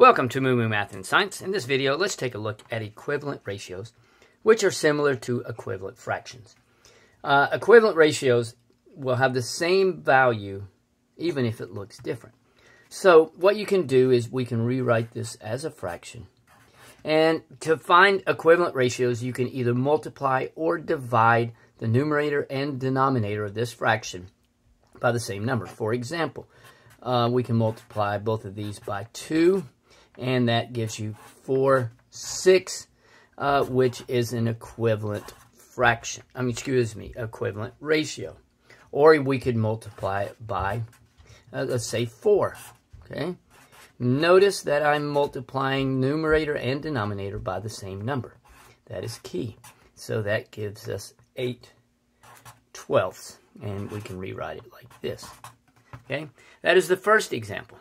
Welcome to Moo Moo Math and Science. In this video, let's take a look at equivalent ratios, which are similar to equivalent fractions. Uh, equivalent ratios will have the same value even if it looks different. So what you can do is we can rewrite this as a fraction. And to find equivalent ratios, you can either multiply or divide the numerator and denominator of this fraction by the same number. For example, uh, we can multiply both of these by 2, and that gives you 4 6, uh, which is an equivalent fraction. I mean, excuse me, equivalent ratio. Or we could multiply it by, uh, let's say, 4. Okay? Notice that I'm multiplying numerator and denominator by the same number. That is key. So that gives us 8 twelfths. And we can rewrite it like this. Okay? That is the first example.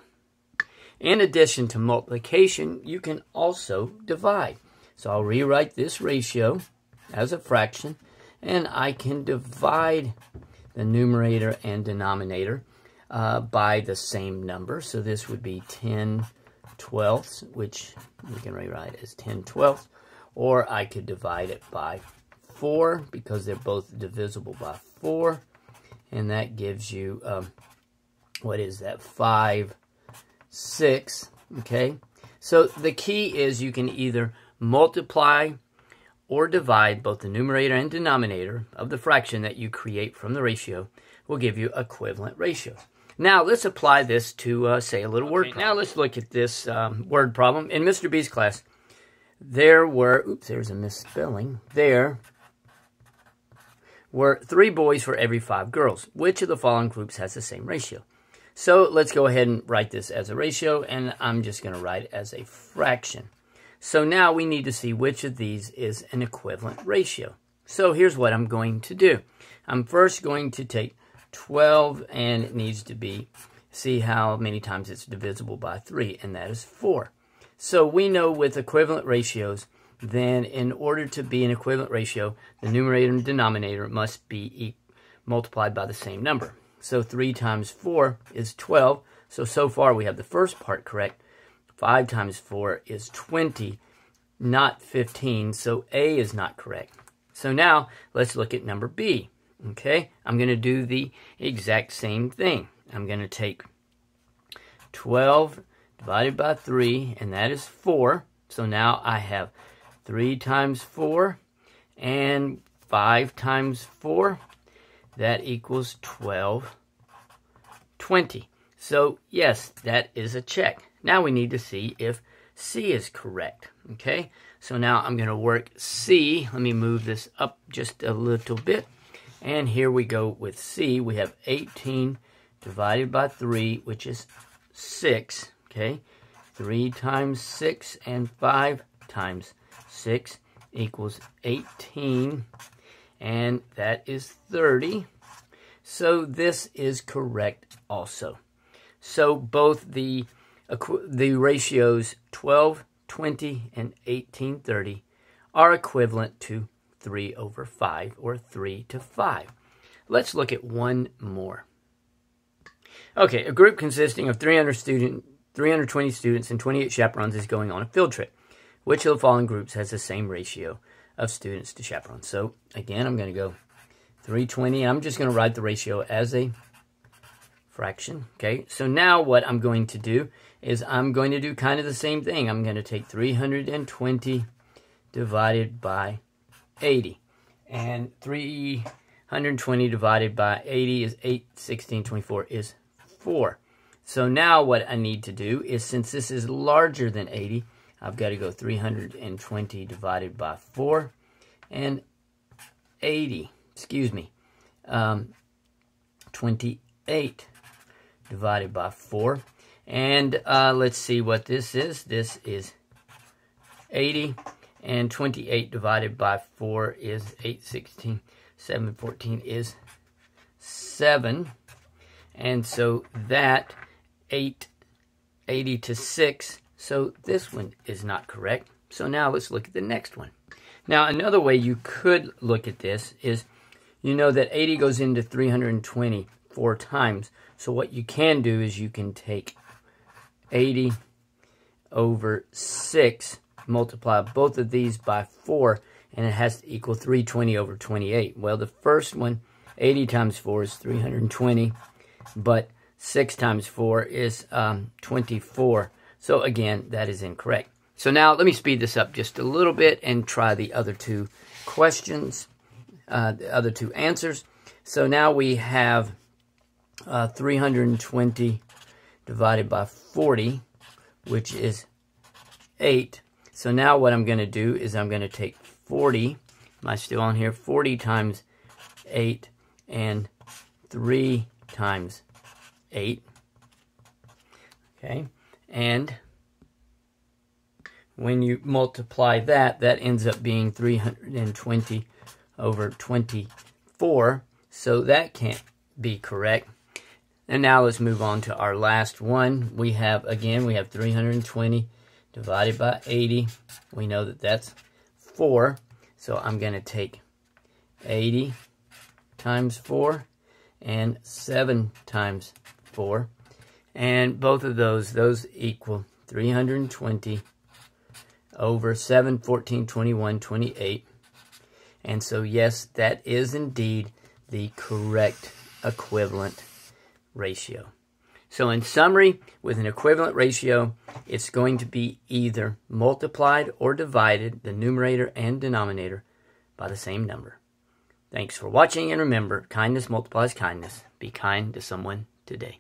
In addition to multiplication, you can also divide. So I'll rewrite this ratio as a fraction, and I can divide the numerator and denominator uh, by the same number. So this would be 10 twelfths, which we can rewrite as 10 twelfths, or I could divide it by 4 because they're both divisible by 4, and that gives you, um, what is that, 5, 6, okay? So the key is you can either multiply or divide both the numerator and denominator of the fraction that you create from the ratio will give you equivalent ratios. Now, let's apply this to, uh, say, a little okay, word problem. Now, let's look at this um, word problem. In Mr. B's class, there were, oops, there's a misspelling. There were three boys for every five girls. Which of the following groups has the same ratio? So let's go ahead and write this as a ratio, and I'm just going to write it as a fraction. So now we need to see which of these is an equivalent ratio. So here's what I'm going to do. I'm first going to take 12 and it needs to be, see how many times it's divisible by 3, and that is 4. So we know with equivalent ratios, then in order to be an equivalent ratio, the numerator and denominator must be multiplied by the same number. So 3 times 4 is 12. So, so far we have the first part correct. 5 times 4 is 20, not 15. So A is not correct. So now let's look at number B. Okay, I'm going to do the exact same thing. I'm going to take 12 divided by 3, and that is 4. So now I have 3 times 4 and 5 times 4. That equals 12, 20. So, yes, that is a check. Now we need to see if C is correct. Okay, so now I'm going to work C. Let me move this up just a little bit. And here we go with C. We have 18 divided by 3, which is 6. Okay, 3 times 6 and 5 times 6 equals 18. And that is 30. So this is correct also. So both the, the ratios 12, 20, and 18, 30 are equivalent to 3 over 5, or 3 to 5. Let's look at one more. Okay, a group consisting of 300 student, 320 students and 28 chaperones is going on a field trip. Which of the following groups has the same ratio of students to chaperones? So, again, I'm going to go 320. I'm just going to write the ratio as a fraction. Okay, so now what I'm going to do is I'm going to do kind of the same thing. I'm going to take 320 divided by 80. And 320 divided by 80 is 8, 16, 24 is 4. So now what I need to do is, since this is larger than 80, I've got to go 320 divided by 4. And 80, excuse me, um, 28 divided by 4. And uh, let's see what this is. This is 80 and 28 divided by 4 is 8, 16, 7, 14 is 7. And so that 8, 80 to 6. So this one is not correct. So now let's look at the next one. Now another way you could look at this is you know that 80 goes into 320 four times. So what you can do is you can take 80 over 6. Multiply both of these by 4, and it has to equal 320 over 28. Well, the first one, 80 times 4 is 320, but 6 times 4 is um, 24. So again, that is incorrect. So now let me speed this up just a little bit and try the other two questions, uh, the other two answers. So now we have uh, 320 divided by 40, which is 8. So now what I'm going to do is I'm going to take 40, am I still on here? 40 times 8 and 3 times 8. Okay, and when you multiply that, that ends up being 320 over 24. So that can't be correct. And now let's move on to our last one. We have, again, we have 320 divided by 80. We know that that's 4. So I'm going to take 80 times 4 and 7 times 4. And both of those, those equal 320 over 7, 14, 21, 28. And so, yes, that is indeed the correct equivalent ratio. So in summary, with an equivalent ratio, it's going to be either multiplied or divided, the numerator and denominator, by the same number. Thanks for watching, and remember, kindness multiplies kindness. Be kind to someone today.